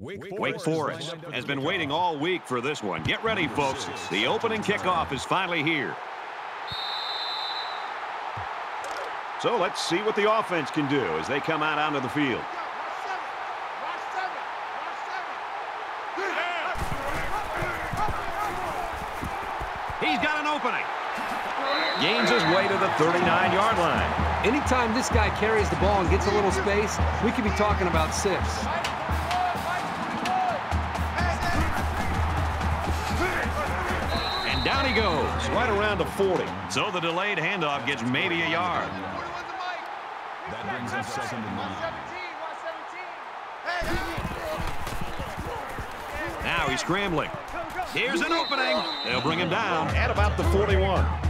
Wake Forest has been waiting all week for this one. Get ready, folks. The opening kickoff is finally here. So let's see what the offense can do as they come out onto the field. He's got an opening. Gains his way to the 39-yard line. Anytime this guy carries the ball and gets a little space, we could be talking about six. He goes, right around the 40. So the delayed handoff gets maybe a yard. That brings up second and nine. Now he's scrambling. Here's an opening. They'll bring him down at about the 41.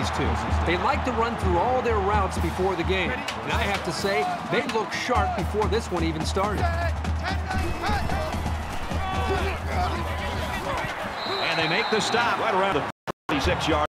These two. They like to run through all their routes before the game. And I have to say, they look sharp before this one even started. And they make the stop right around the 36-yard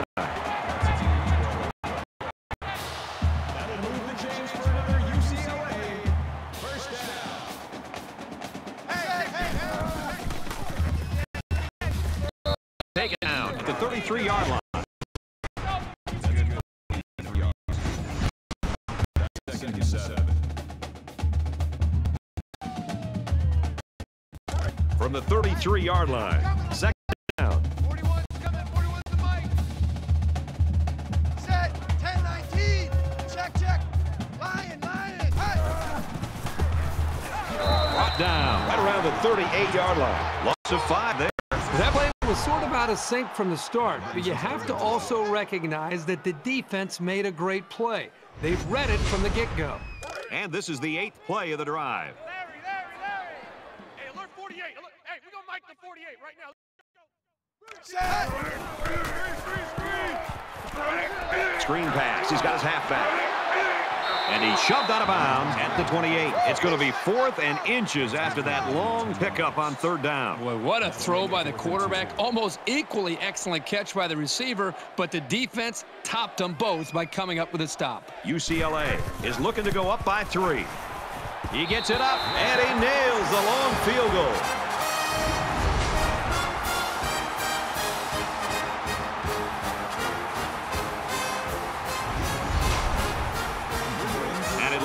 From the 33-yard line. Second down. 41's coming, 41's the mic. Set, 10, 19. Check, check. Lion, lion. Brought down right around the 38-yard line. Loss of five there. That play was sort of out of sync from the start, but you have to also recognize that the defense made a great play. They've read it from the get-go. And this is the eighth play of the drive. Larry, Larry, Larry. Hey, alert 48. Alert, hey, we're going to mic the 48 right now. Set. Screen pass. He's got his halfback. And he shoved out of bounds at the 28. It's going to be fourth and inches after that long pickup on third down. Boy, what a throw by the quarterback. Almost equally excellent catch by the receiver, but the defense topped them both by coming up with a stop. UCLA is looking to go up by three. He gets it up, and he nails the long field goal.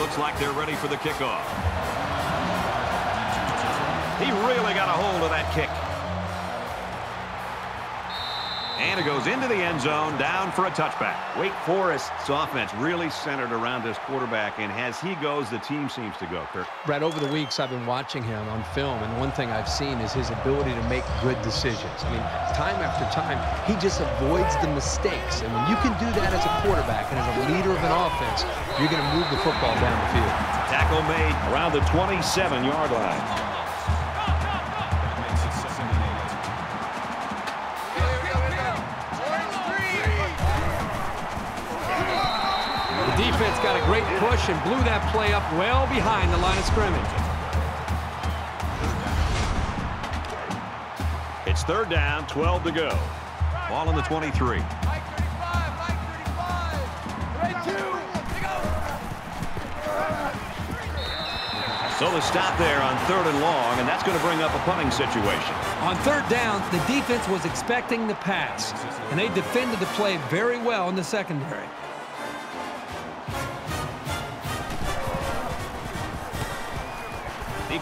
Looks like they're ready for the kickoff. He really got a hold of that kick. And it goes into the end zone, down for a touchback. Wake Forest's offense really centered around this quarterback, and as he goes, the team seems to go, Kirk. Brad, over the weeks, I've been watching him on film, and one thing I've seen is his ability to make good decisions. I mean, time after time, he just avoids the mistakes. And when you can do that as a quarterback and as a leader of an offense, you're going to move the football down the field. Tackle made around the 27-yard line. Great push and blew that play up well behind the line of scrimmage. It's third down, 12 to go. Ball on the 23. Mike 35, Mike 35. Right two. So the stop there on third and long, and that's going to bring up a punting situation. On third down, the defense was expecting the pass, and they defended the play very well in the secondary.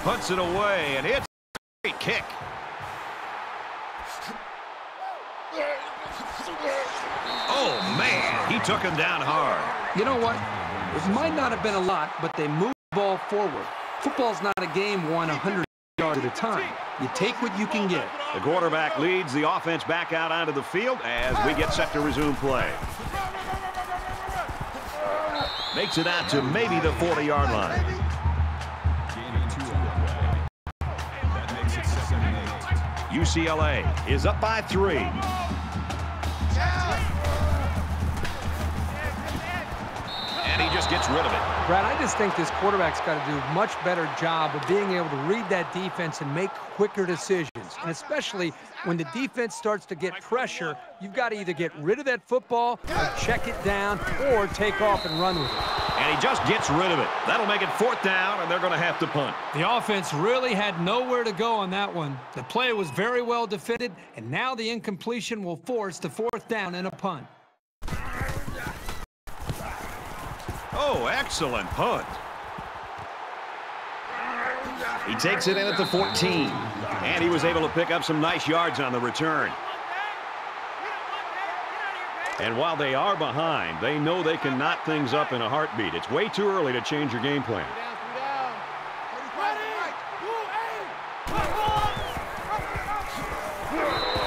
He puts it away, and it's a great kick. Oh, man, he took him down hard. You know what? It might not have been a lot, but they moved the ball forward. Football's not a game won 100 yards at a time. You take what you can get. The quarterback leads the offense back out onto the field as we get set to resume play. Makes it out to maybe the 40-yard line. UCLA is up by three. And he just gets rid of it. Brad, I just think this quarterback's got to do a much better job of being able to read that defense and make quicker decisions. And especially when the defense starts to get pressure, you've got to either get rid of that football or check it down or take off and run with it. And he just gets rid of it. That'll make it fourth down, and they're going to have to punt. The offense really had nowhere to go on that one. The play was very well defended, and now the incompletion will force the fourth down and a punt. Oh, excellent punt. He takes it in at the 14, and he was able to pick up some nice yards on the return. And while they are behind, they know they can knot things up in a heartbeat. It's way too early to change your game plan.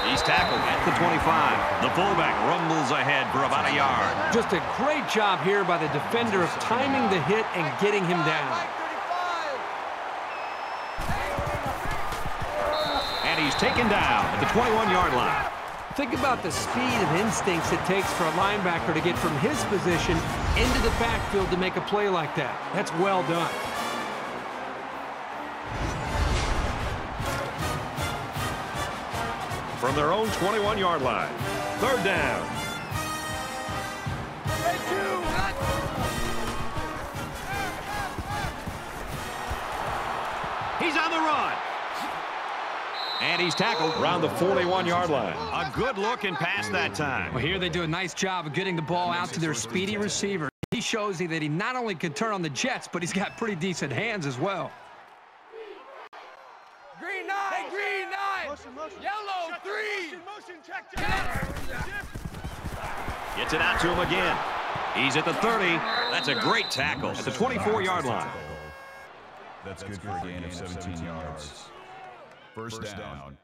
He's tackled at the 25. The fullback rumbles ahead for about a yard. Just a great job here by the defender of timing the hit and getting him down. And he's taken down at the 21-yard line. Think about the speed and instincts it takes for a linebacker to get from his position into the backfield to make a play like that. That's well done. From their own 21-yard line. Third down. He's on the run. And he's tackled around the 41-yard line. A good looking pass that time. Well, here they do a nice job of getting the ball out to their speedy receiver. He shows you that he not only can turn on the Jets, but he's got pretty decent hands as well. Green nine, green nine. Yellow three. Motion, check, check. Gets it out to him again. He's at the 30. That's a great tackle at the 24-yard line. That's good for a gain of 17 yards. First down.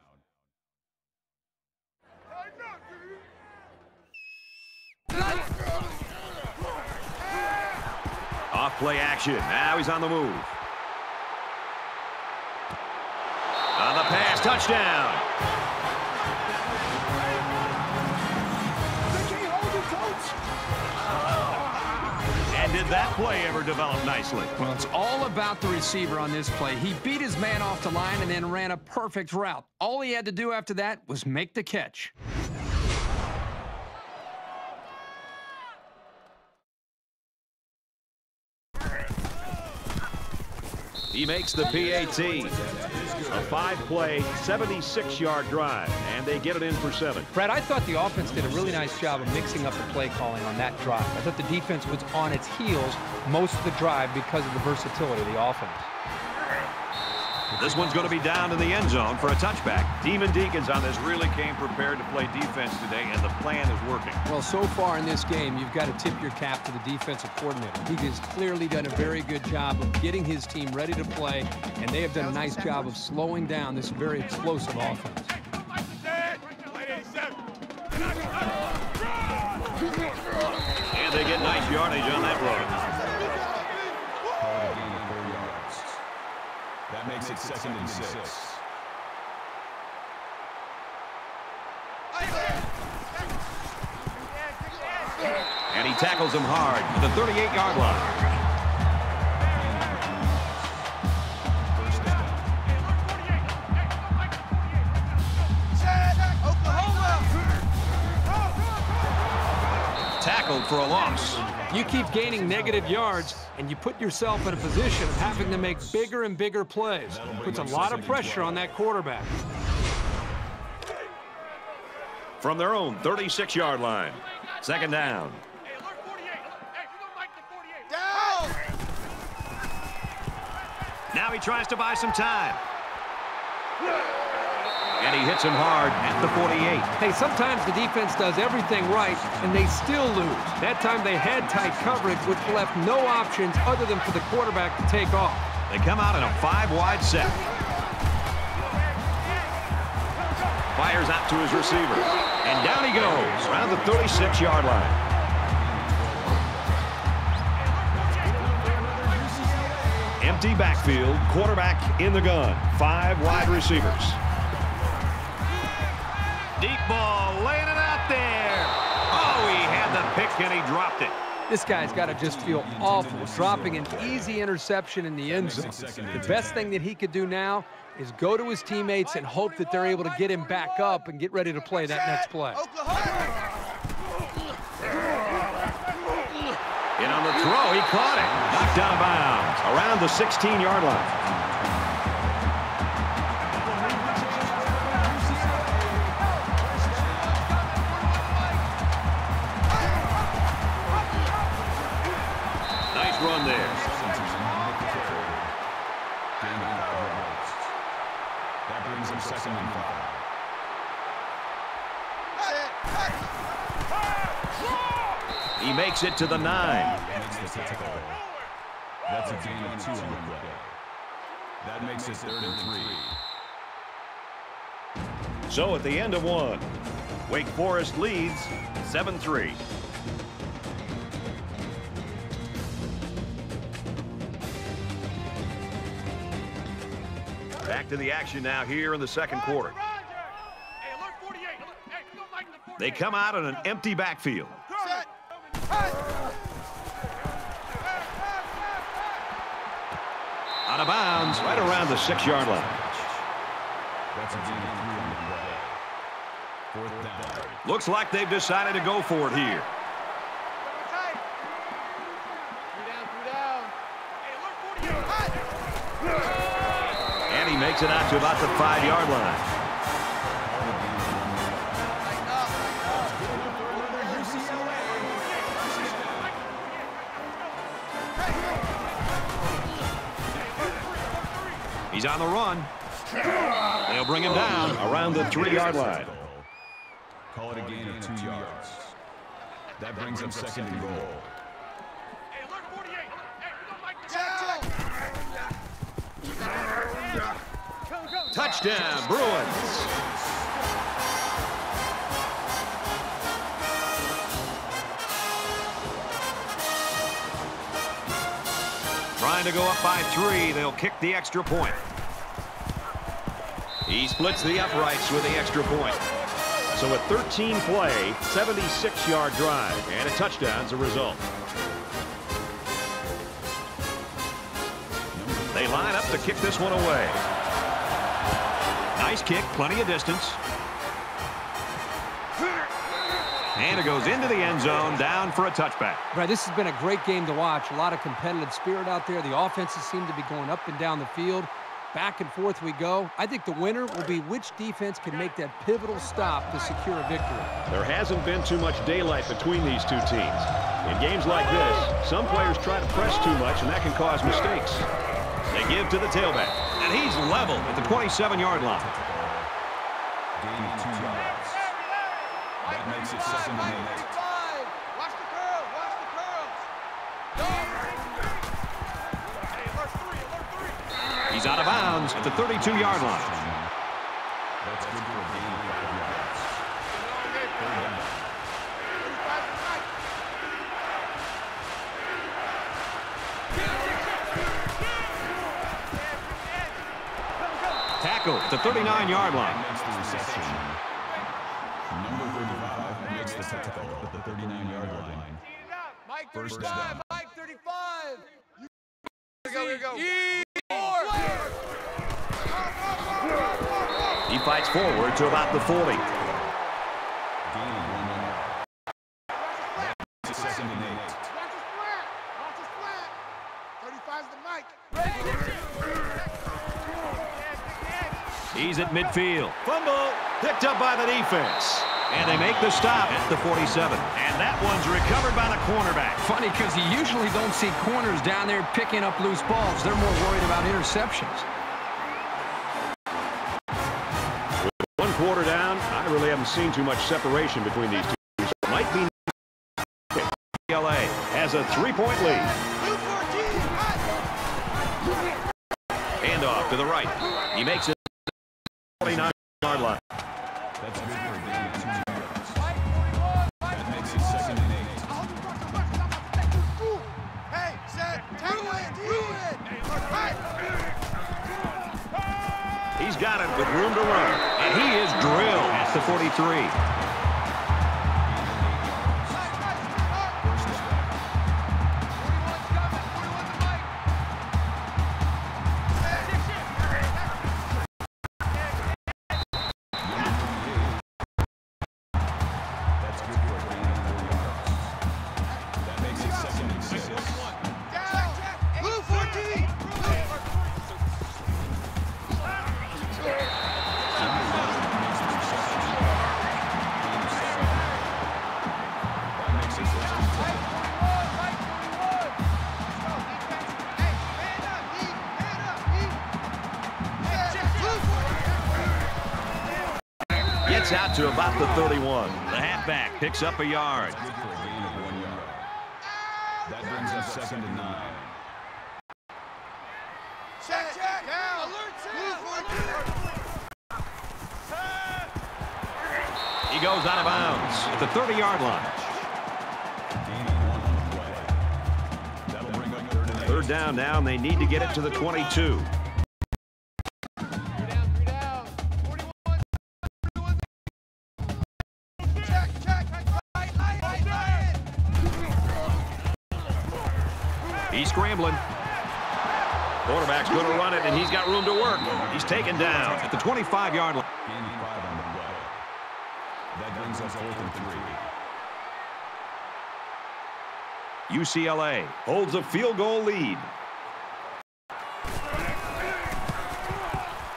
Off play action. Now he's on the move. On the pass, touchdown. That play ever develop nicely? Well, it's all about the receiver on this play. He beat his man off the line and then ran a perfect route. All he had to do after that was make the catch. He makes the PAT. A five-play, 76-yard drive, and they get it in for seven. Brad, I thought the offense did a really nice job of mixing up the play calling on that drive. I thought the defense was on its heels most of the drive because of the versatility of the offense. This one's going to be down in the end zone for a touchback. Demon Deacons on this really came prepared to play defense today, and the plan is working. Well, so far in this game, you've got to tip your cap to the defensive coordinator. He has clearly done a very good job of getting his team ready to play, and they have done a nice job of slowing down this very explosive offense. And they get nice yardage on that run. Makes it second and six. And he tackles him hard at the 38-yard line. Tackled for a loss. You keep gaining negative yards, and you put yourself in a position of having to make bigger and bigger plays. Puts a lot of pressure on that quarterback. From their own 36-yard line. Second down. Hey, alert 48. Hey, we gonna mic the 48. Now he tries to buy some time. And he hits him hard at the 48. Hey, sometimes the defense does everything right, and they still lose. That time they had tight coverage, which left no options other than for the quarterback to take off. They come out in a five-wide set. Fires out to his receiver. And down he goes around the 36-yard line. Empty backfield, quarterback in the gun. Five wide receivers. Deep ball, laying it out there. Oh, he had the pick and he dropped it. This guy's got to just feel awful, dropping an easy interception in the end zone. The best thing that he could do now is go to his teammates and hope that they're able to get him back up and get ready to play that next play. In on the throw, he caught it. Knocked out of bounds around the 16-yard line. Brings him second. He makes it to the nine. Makes the tackle. That's a gain of two on the play. That makes it third and three. So at the end of one, Wake Forest leads 7-3. To the action now here in the second quarter. Hey, alert 48. Alert- Hey, we gonna Mike the 48. They come out in an empty backfield. Out of bounds, right around the six-yard line. That's a gain of three on the play. Fourth down. Looks like they've decided to go for it here. Hey, alert 48. And he makes it out to about the five-yard line. He's on the run. They'll bring him down around the three-yard line. Call it a gain of two yards. That brings up second and goal. Touchdown, Bruins. Trying to go up by three. They'll kick the extra point. He splits the uprights with the extra point. So a 13-play, 76-yard drive, and a touchdown's a result. They line up to kick this one away. Nice kick, plenty of distance. And it goes into the end zone, down for a touchback. Right, this has been a great game to watch. A lot of competitive spirit out there. The offenses seem to be going up and down the field. Back and forth we go. I think the winner will be which defense can make that pivotal stop to secure a victory. There hasn't been too much daylight between these two teams. In games like this, some players try to press too much, and that can cause mistakes. They give to the tailback, and he's level at the 27-yard line. Two yards. That makes it second and eight. He's out of bounds at the 32-yard line. That's good for a gain of five yards. Third down. Tackle at the 39-yard line. Makes the reception. Number 35 makes the tackle at the 39-yard line. Mike First 35. down. Mike 35. Here we go. Here we go. He fights forward to about the 40. Gain of one yard. That makes it second and eight. Watch the split. Watch the split. 35's the Mike. At midfield. Fumble. Picked up by the defense. And they make the stop at the 47. And that one's recovered by the cornerback. Funny because you usually don't see corners down there picking up loose balls. They're more worried about interceptions. One quarter down, I really haven't seen too much separation between these two. So might be LA has a three-point lead. Hand off to the right. He makes it 49-yard line. That's good for a two yards. That makes it second and eight. Hey, set. Tackle it. He's got it with room to run. And he is drilled at the 43. Out to about the 31. The halfback picks up a yard. That brings us second and nine. Check, check, down. Alert, He goes out of bounds at the 30-yard line. Third down now, and they need to get it to the 22. Scrambling. Quarterback's going to run it, and he's got room to work. He's taken down at the 25-yard line. That brings us fourth and three. UCLA holds a field goal lead.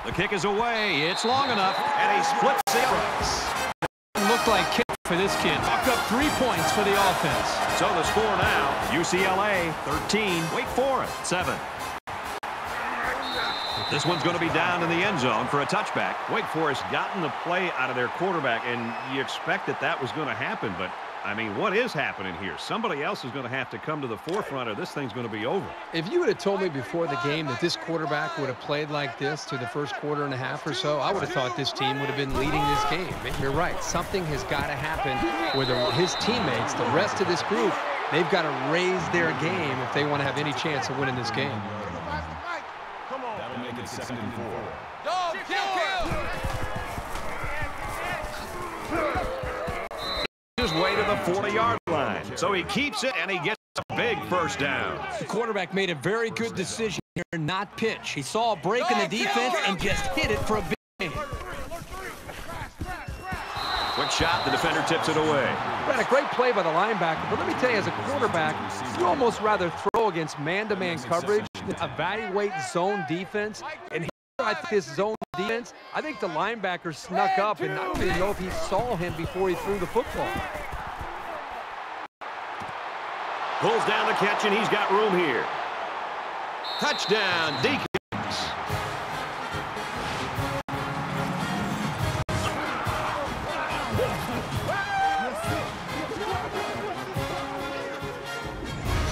The kick is away. It's long enough, and he splits the. Looked like for this kid. Up up three points for the offense. So the score now, UCLA 13, Wake Forest 7. This one's going to be down in the end zone for a touchback. Wake Forest gotten the play out of their quarterback, and you expect that that was going to happen, but I mean, what is happening here? Somebody else is going to have to come to the forefront or this thing's going to be over. If you would have told me before the game that this quarterback would have played like this to the first quarter and a half or so, I would have thought this team would have been leading this game. You're right. Something has got to happen where the, his teammates, the rest of this group, they've got to raise their game if they want to have any chance of winning this game. That'll make it second and four. Dog, kill, kill. 40-yard line. So he keeps it, and he gets a big first down. The quarterback made a very good decision here, not pitch. He saw a break in the defense and just hit it for a big gain. Quick shot, the defender tips it away. Ran a great play by the linebacker, but let me tell you, as a quarterback, you almost rather throw against man-to-man coverage than evaluate zone defense. And here, I think this zone defense, I think the linebacker snuck up, and I don't even know if he saw him before he threw the football. Pulls down the catch, and he's got room here. Touchdown, Deacons.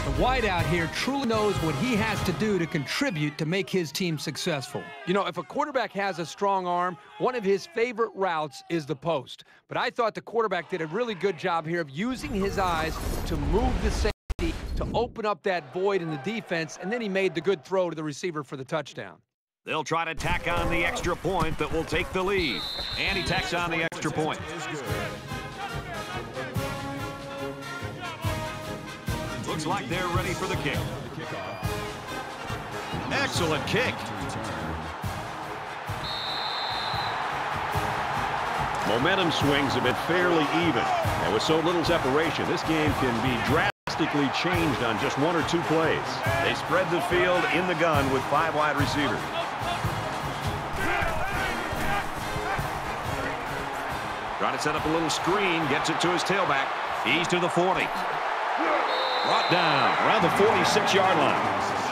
The wideout here truly knows what he has to do to contribute to make his team successful. You know, if a quarterback has a strong arm, one of his favorite routes is the post. But I thought the quarterback did a really good job here of using his eyes to move the safety, to open up that void in the defense, and then he made the good throw to the receiver for the touchdown. They'll try to tack on the extra point that will take the lead. And he tacks on the extra point. Looks like they're ready for the kick. Excellent kick. Momentum swings have been fairly even. And with so little separation, this game can be drastically changed on just one or two plays. They spread the field in the gun with five wide receivers. Trying to set up a little screen, gets it to his tailback. He's to the 40. Brought down around the 46-yard line.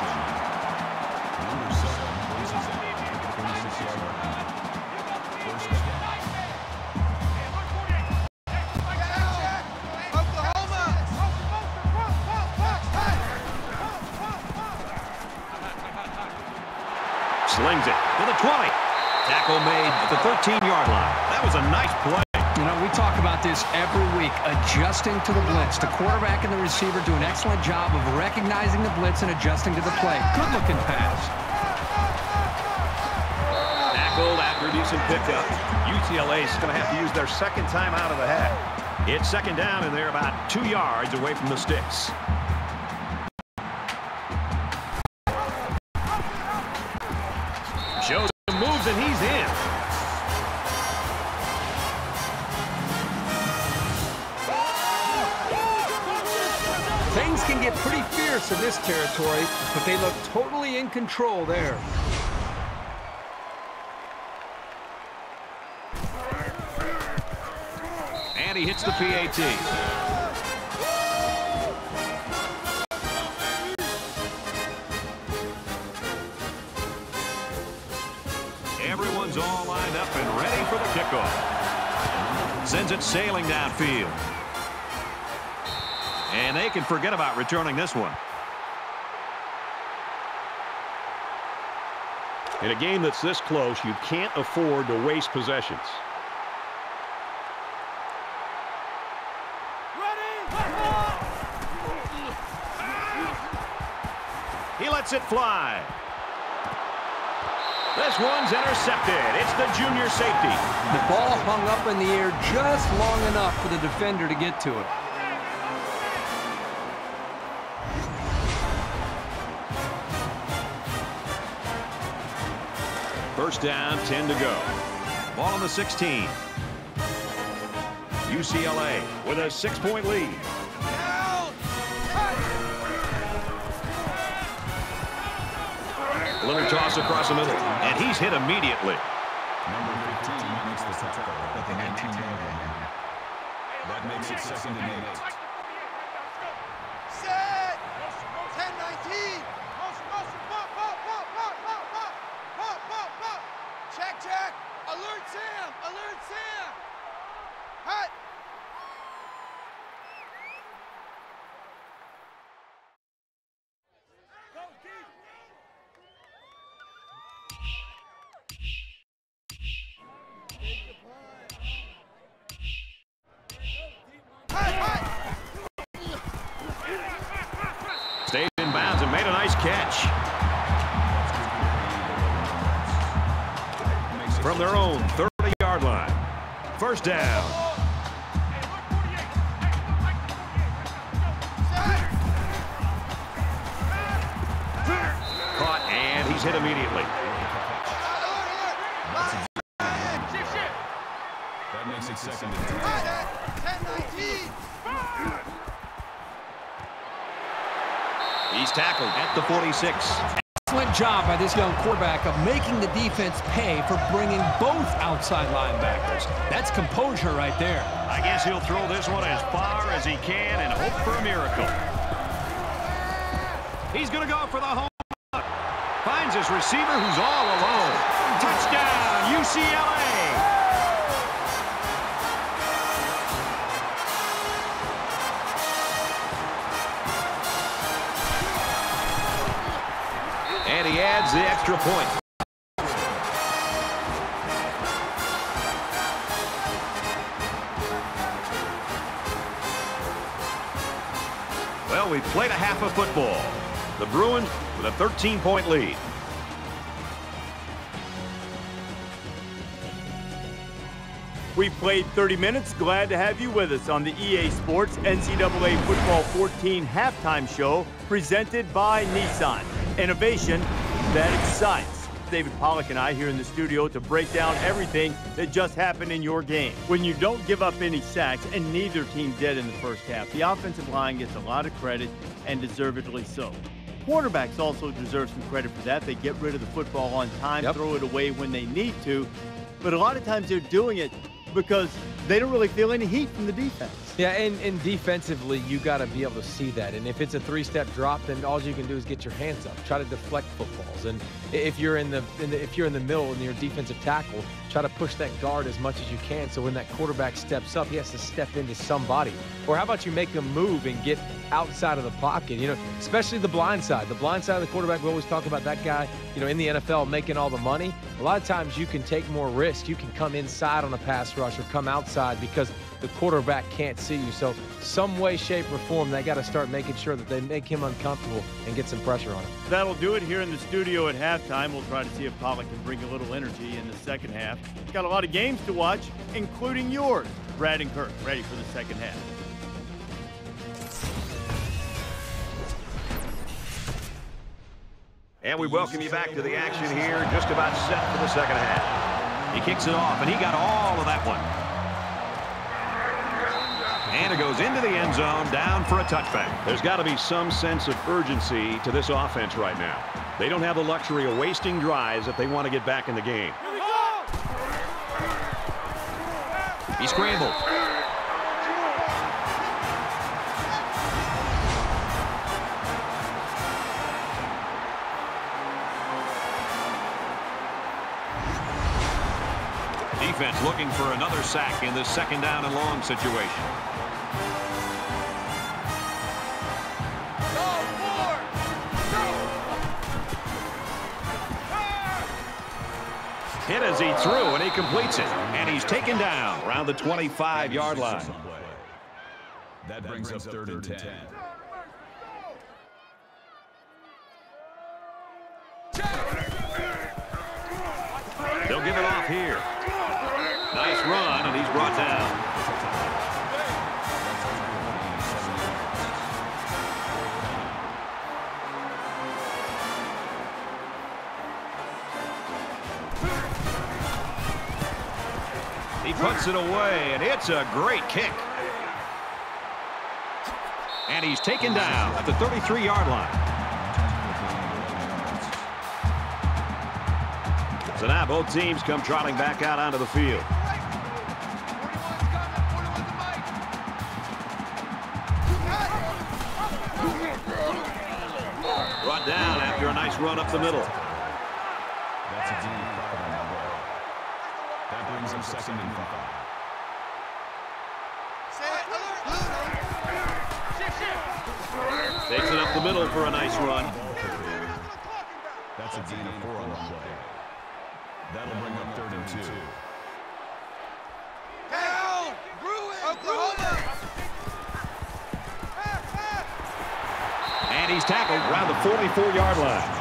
Every week, adjusting to the blitz. The quarterback and the receiver do an excellent job of recognizing the blitz and adjusting to the play. Good-looking pass. After a decent pickup. UCLA is going to have to use their second time out of the hat. It's second down, and they're about two yards away from the sticks. Get pretty fierce in this territory, but they look totally in control there. And he hits the PAT. Everyone's all lined up and ready for the kickoff. Sends it sailing downfield. And they can forget about returning this one. In a game that's this close, you can't afford to waste possessions. He lets it fly. This one's intercepted. It's the junior safety. The ball hung up in the air just long enough for the defender to get to it. First down, 10 to go. Ball on the 16. UCLA with a six-point lead. Little toss across the middle, and he's hit immediately. Number 15 makes the tackle at the 19 yard line. That makes it second and eight. 10 19! He's tackled at the 46. Excellent job by this young quarterback of making the defense pay for bringing both outside linebackers. That's composure right there. I guess he'll throw this one as far as he can and hope for a miracle. He's going to go for the home run. Finds his receiver who's all alone. Touchdown, UCLA. Adds the extra point. Well, we've played a half of football. The Bruins with a 13-point lead. We've played 30 minutes. Glad to have you with us on the EA Sports NCAA Football 14 halftime show presented by Nissan. Innovation that excites. David Pollack and I here in the studio to break down everything that just happened in your game. When you don't give up any sacks, and neither team did in the first half, the offensive line gets a lot of credit and deservedly so. Quarterbacks also deserve some credit for that. They get rid of the football on time, Yep. throw it away when they need to. But a lot of times they're doing it because they don't really feel any heat from the defense. Yeah, and, and defensively, you got to be able to see that. And if it's a three-step drop, then all you can do is get your hands up, try to deflect footballs. And if you're in the, in the if you're in the middle and you're defensive tackle, try to push that guard as much as you can. So when that quarterback steps up, he has to step into somebody. Or how about you make them move and get outside of the pocket? You know, especially the blind side. The blind side of the quarterback. We always talk about that guy. You know, in the NFL making all the money. A lot of times you can take more risk. You can come inside on a pass rush or come outside because the quarterback can't see you. So some way, shape, or form, they got to start making sure that they make him uncomfortable and get some pressure on him. That'll do it here in the studio at halftime. We'll try to see if Pollack can bring a little energy in the second half. Got a lot of games to watch, including yours. Brad and Kirk ready for the second half. And we welcome you back to the action here, just about set for the second half. He kicks it off, and he got all of that one. And it goes into the end zone, down for a touchback. There's got to be some sense of urgency to this offense right now. They don't have the luxury of wasting drives if they want to get back in the game. He scrambled. Defense looking for another sack in this second down and long situation. in as he threw, and he completes it. And he's taken down around the 25-yard line. That brings, that brings up third and 10. 10. He puts it away, and it's a great kick. And he's taken down at the 33-yard line. So now both teams come trotting back out onto the field. Brought down after a nice run up the middle. Brings him second and five. Takes it up the middle for a nice run. That's a gain of four on the play. That'll bring up third and two. Down! Oklahoma! And he's tackled around the 44-yard line.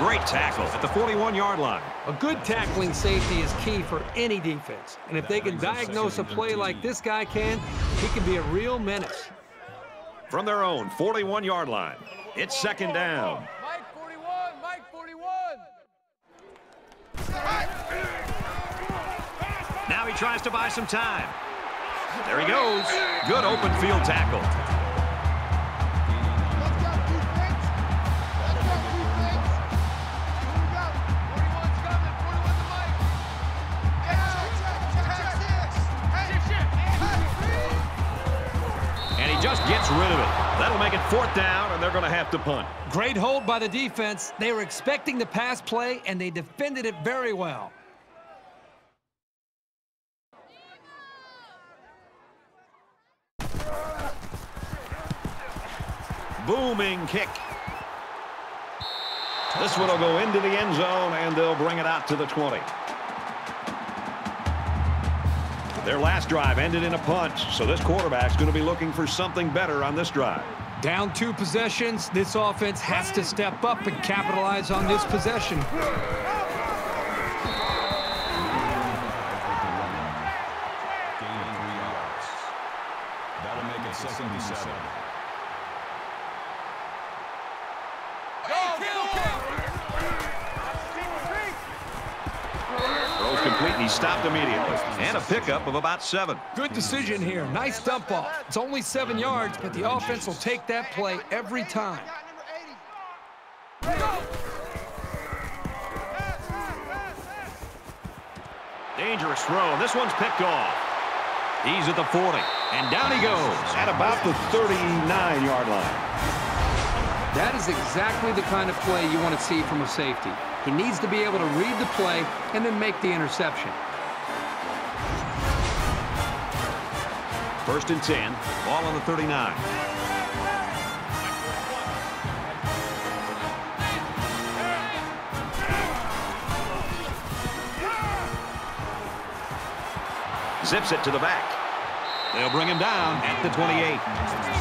Great tackle at the 41-yard line. A good tackling safety is key for any defense. And if they can diagnose a play like this guy can, he can be a real menace. From their own 41-yard line, it's second down. Mike 41, Mike 41. Now he tries to buy some time. There he goes. Good open field tackle. Just gets rid of it. That'll make it fourth down, and they're going to have to punt. Great hold by the defense. They were expecting the pass play, and they defended it very well. Booming kick. This one will go into the end zone, and they'll bring it out to the 20. Their last drive ended in a punt, so this quarterback's going to be looking for something better on this drive. Down two possessions, this offense has to step up and capitalize on this possession. Of about seven. Good decision here. Nice dump off. It's only seven yards, but the offense will take that play every time. got number 80. Dangerous throw. This one's picked off. He's at the 40. And down he goes at about the 39-yard line. That is exactly the kind of play you want to see from a safety. He needs to be able to read the play and then make the interception. First and 10. Ball on the 39. Zips it to the back. They'll bring him down at the 28.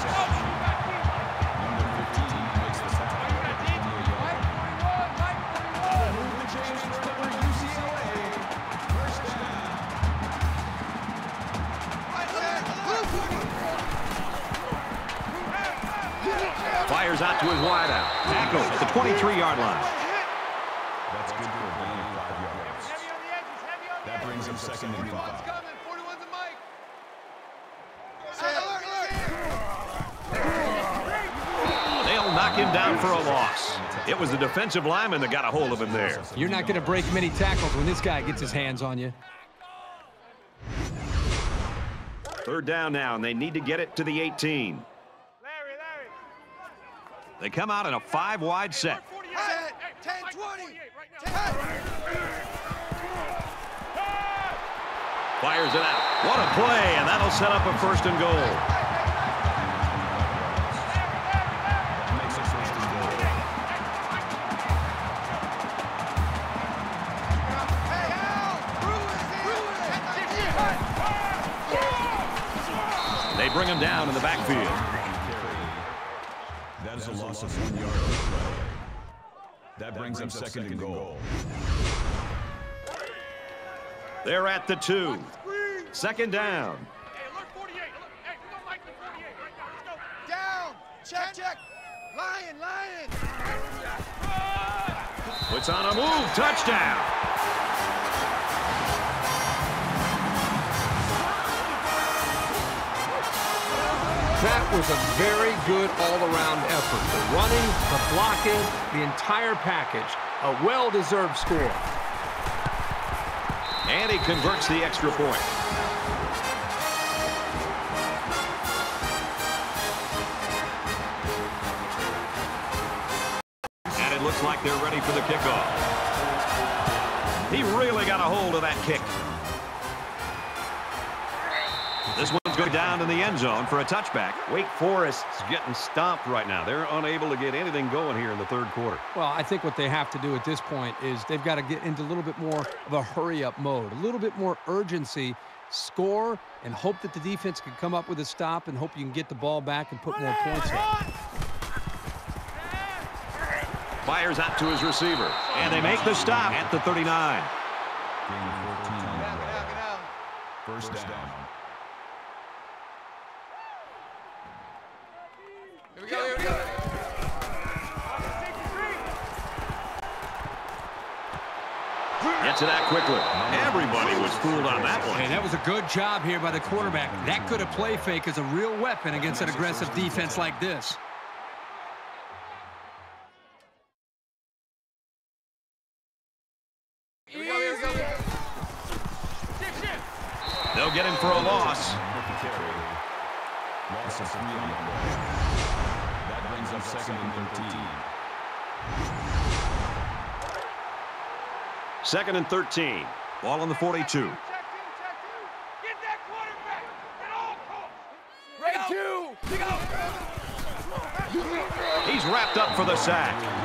23-yard line. That's good for a gain of five yards. That brings him second and five. Coming. 41's the Mike. Alert, alert. They'll knock him down for a loss. It was the defensive lineman that got a hold of him there. You're not going to break many tackles when this guy gets his hands on you. Third down now, and they need to get it to the 18. They come out in a five-wide set. Set. 10, 20. 10. Fires it out. What a play, and that'll set up a first and goal. They bring him down in the backfield. Brings up second and goal. They're at the two. Second down. Down! Check, check! Lion, lion! Puts on a move. Touchdown. That was a very good all-around effort. The running, the blocking, the entire package. A well-deserved score. And he converts the extra point. And it looks like they're ready for the kickoff. He really got a hold of that kick. This down in the end zone for a touchback. Wake Forest's getting stomped right now. They're unable to get anything going here in the third quarter. Well, I think what they have to do at this point is they've got to get into a little bit more of a hurry-up mode, a little bit more urgency, score, and hope that the defense can come up with a stop and hope you can get the ball back and put more points up. Fires out to his receiver. And they make the stop at the 39. Gain of 14 on the play. First down. Here we go, here we go. Gets it out quickly. Everybody was fooled on that one. Hey, that was a good job here by the quarterback. That good a play fake is a real weapon against an aggressive defense like this. Here we go, here we go. They'll get him for a loss. Loss of three on the. That brings up second and 13. Second and 13. Ball on the 42. Check two, check two. Get that quarterback at all costs. Ready two. Pick up. He's wrapped up for the sack.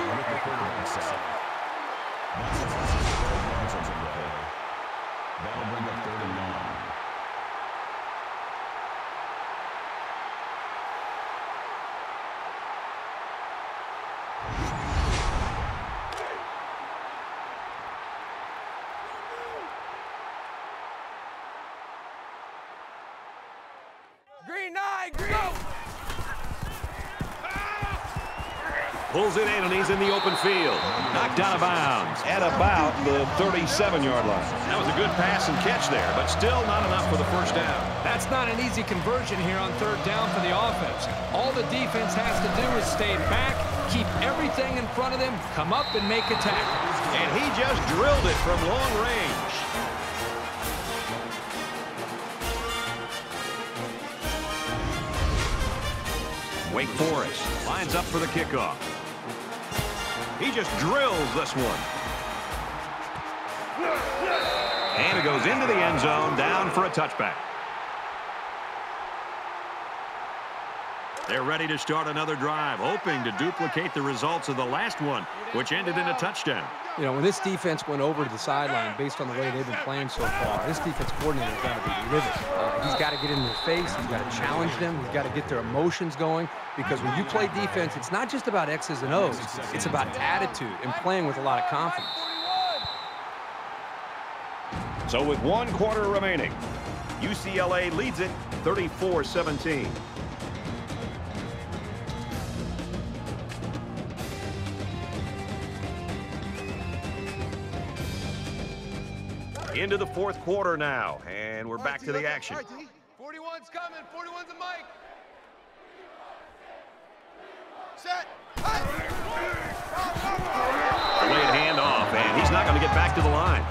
Pulls it in, and he's in the open field. Knocked out of bounds at about the 37-yard line. That was a good pass and catch there, but still not enough for the first down. That's not an easy conversion here on third down for the offense. All the defense has to do is stay back, keep everything in front of them, come up and make a tackle. And he just drilled it from long range. Wake Forest lines up for the kickoff. He just drills this one. And it goes into the end zone, down for a touchback. They're ready to start another drive, hoping to duplicate the results of the last one, which ended in a touchdown. You know, when this defense went over to the sideline based on the way they've been playing so far, this defense coordinator's got to be livid. Uh, he's got to get in their face. He's got to challenge them. He's got to get their emotions going because when you play defense, it's not just about X's and O's. It's about attitude and playing with a lot of confidence. So with one quarter remaining, UCLA leads it 34-17. into the fourth quarter now, and we're back to the action. 41's coming. 41's the Mike. Set. Delayed handoff, and he's not going to get back to the line.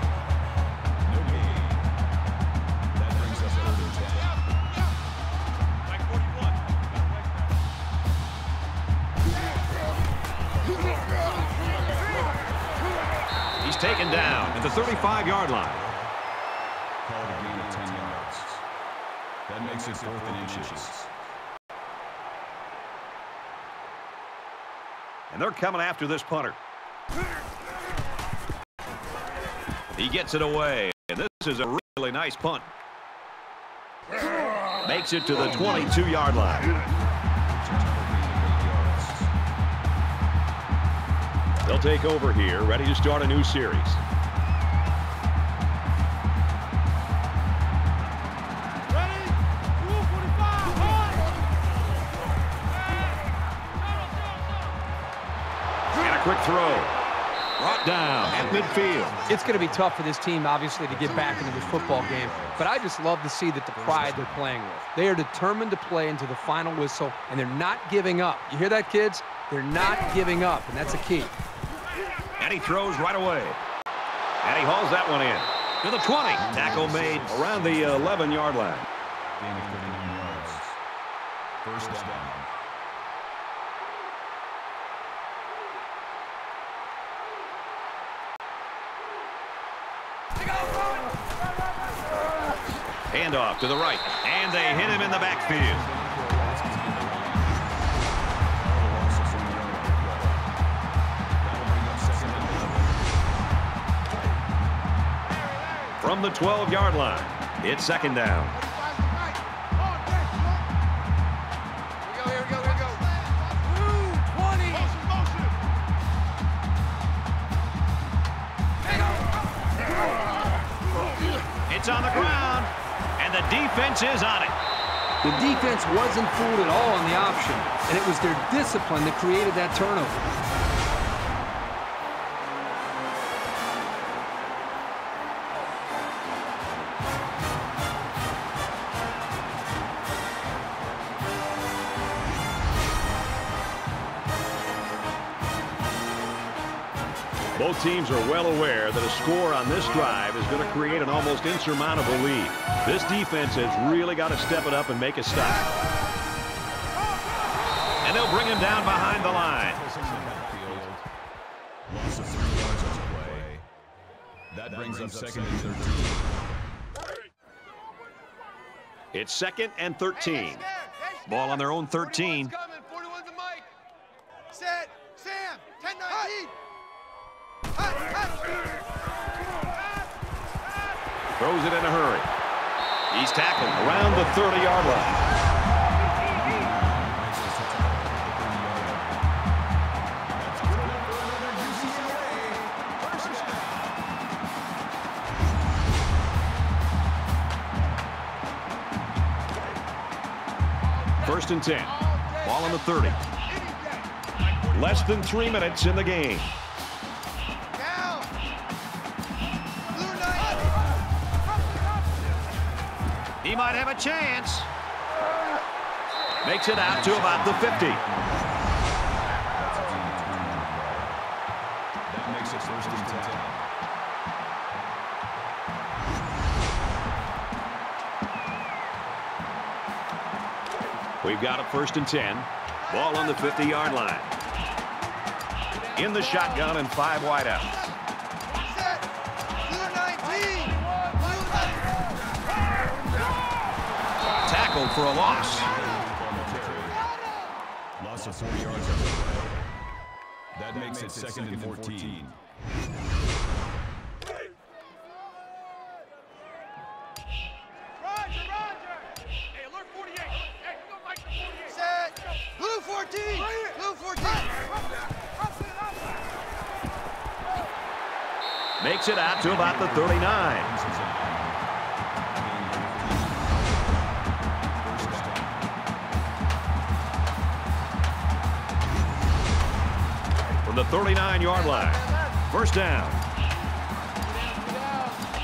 He's taken down at the 35-yard line. That makes it fourth and inches. And they're coming after this punter. He gets it away. And this is a really nice punt. Makes it to the 22-yard line. They'll take over here, ready to start a new series. Throw. Brought down at midfield. It's going to be tough for this team, obviously, to get back into this football game. But I just love to see that the pride they're playing with. They are determined to play into the final whistle, and they're not giving up. You hear that, kids? They're not giving up, and that's a key. And he throws right away. And he hauls that one in. To the 20. Tackle made around the uh, 11-yard line. Gain of 39 yards. First down. Handoff to the right. And they hit him in the backfield. From the 12-yard line, it's second down. Here we go, here we go, here we go. Ooh, 20. Motion, motion. It's on the ground, and the defense is on it. The defense wasn't fooled at all on the option, and it was their discipline that created that turnover. Teams are well aware that a score on this drive is going to create an almost insurmountable lead. This defense has really got to step it up and make a stop. And they'll bring him down behind the line. Loss of three yards on the play. That brings up second and 13. It's second and 13. Hey, Scared. Hey, Ball on their own 13. 41's coming. 41's the Mike. Set. Sam. 10 19. Hut, hut. Throws it in a hurry. He's tackled around the 30-yard line. First and 10. Ball on the 30. Less than three minutes in the game. He might have a chance. Makes it out to about the 50. That makes it first and 10. We've got a first and 10. Ball on the 50-yard line. In the shotgun and five wideouts. Tackled for a loss. Loss of four yards on. That makes it second and 14. Roger, Roger. Hey, alert 48. Hey, go Mike to 48. Set. Blue 14. Blue 14. Makes it out to about the 39. From the 39-yard line. First down.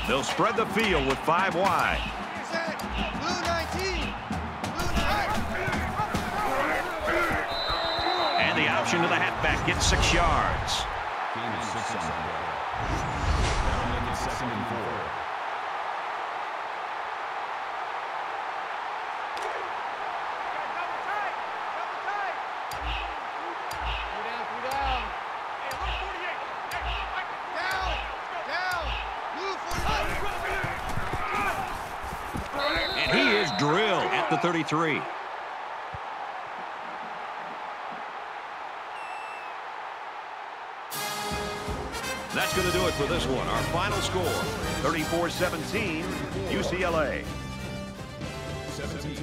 They'll spread the field with five wide. Set. Blue 19. Blue 19. And the option to the halfback gets six yards. Gain of six on the play. That'll make it second and four. Double tight. Double tight. Three down, three down. Hey, alert 48. Hey, Mike. Down. the 33. That's going to do it for this one. Our final score, 34-17, UCLA. 17.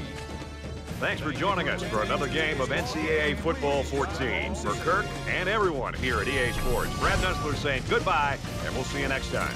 Thanks for joining us for another game of NCAA Football 14. For Kirk and everyone here at EA Sports, Brad Nessler saying goodbye, and we'll see you next time.